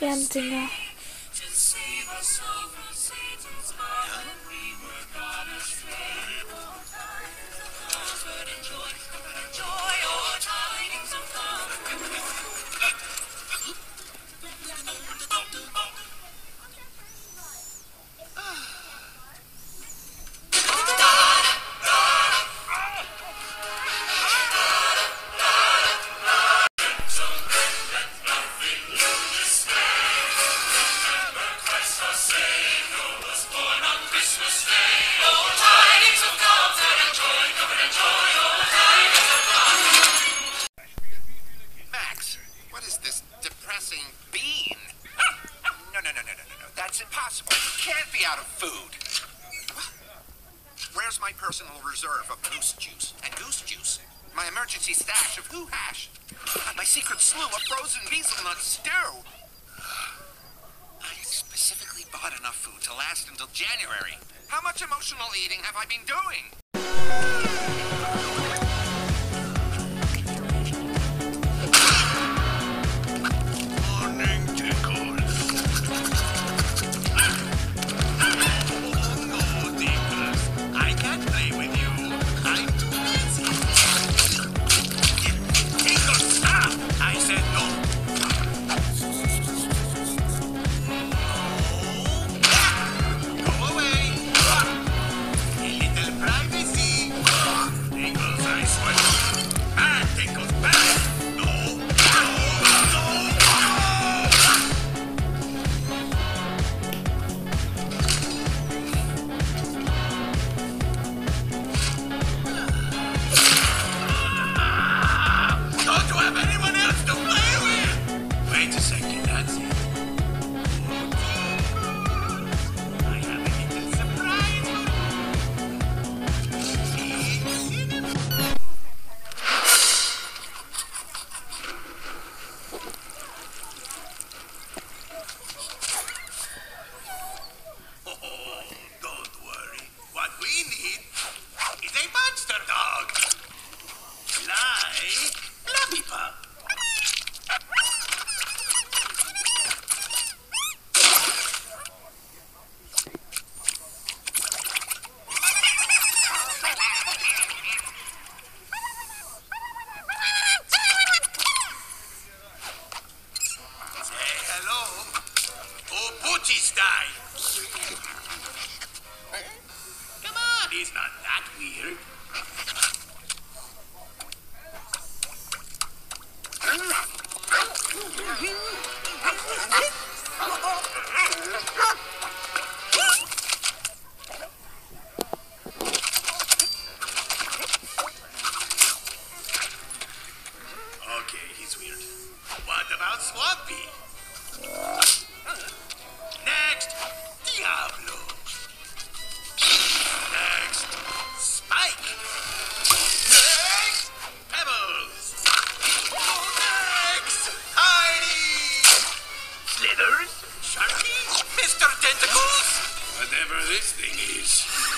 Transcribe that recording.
Damn Dinger. out of food. Where's my personal reserve of goose juice and goose juice? My emergency stash of who hash? My secret slew of frozen hazelnut stew? I specifically bought enough food to last until January. How much emotional eating have I been doing? It's not that weird. Okay, he's weird. What about Swampy? Next, Diablo. whatever this thing is.